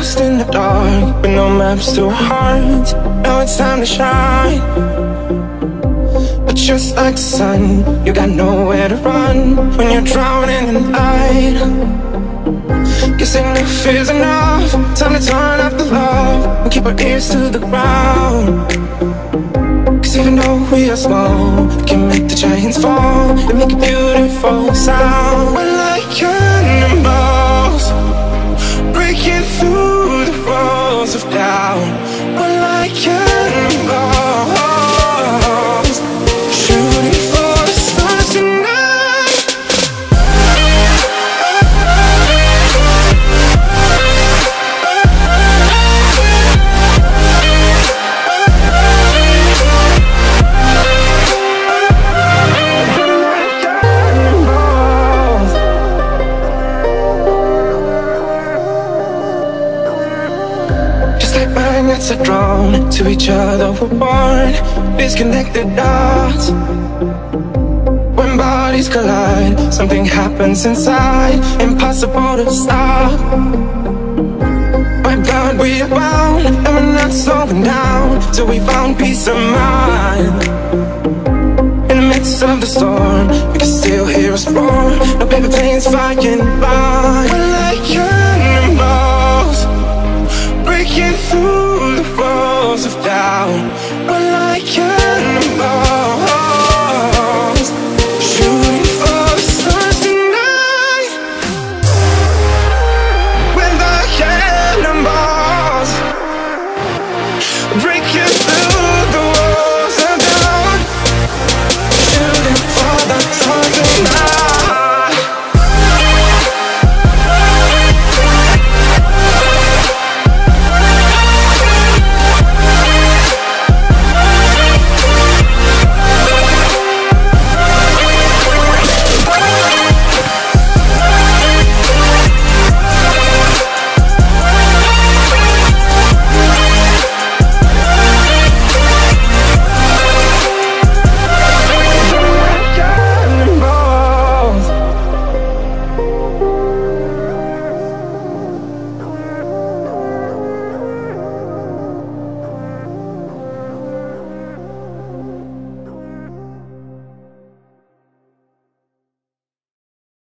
lost in the dark With no maps to hearts Now it's time to shine. But just like the sun You got nowhere to run When you're drowning in the night. Guess enough is enough. Time to turn up the love And keep our ears to the ground. Cause even though we are small We can make the giants fall And make a beautiful sound walls Just like magnets are drawn to each other, we're born disconnected dots. When bodies collide, something happens inside, impossible to stop. My blood, we are bound, and we're not slowing down till we found peace of mind. In the midst of the storm, you can still hear us roar. No paper planes flying by.